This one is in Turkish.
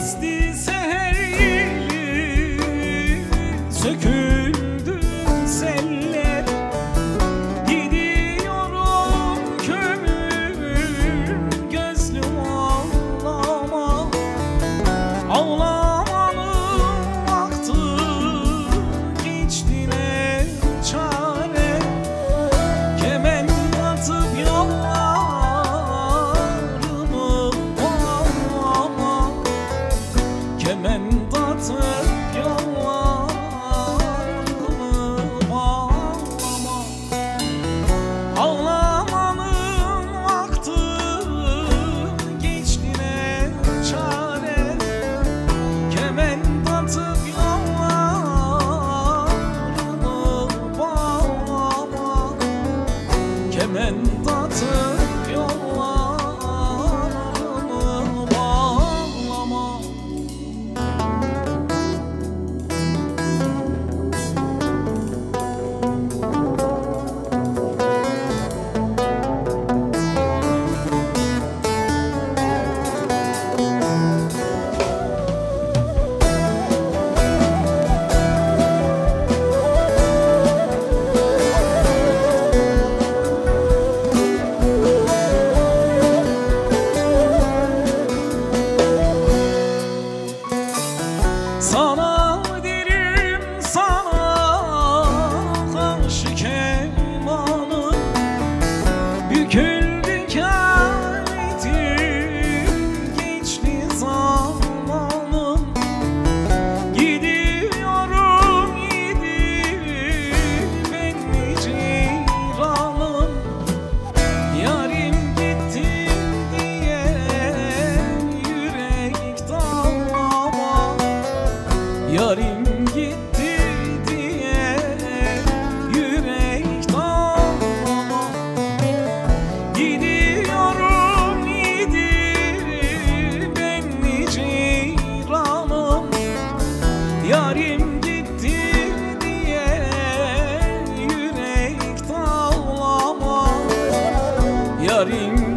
Esti seher Söküldü seller. Gidiyorum kömür Gözlüm ağlama. Ağlama Yarim gitti diye yürek dağlama Gidiyorum idi ben nice ramam Yarim gitti diye yürek dağlama. Yarim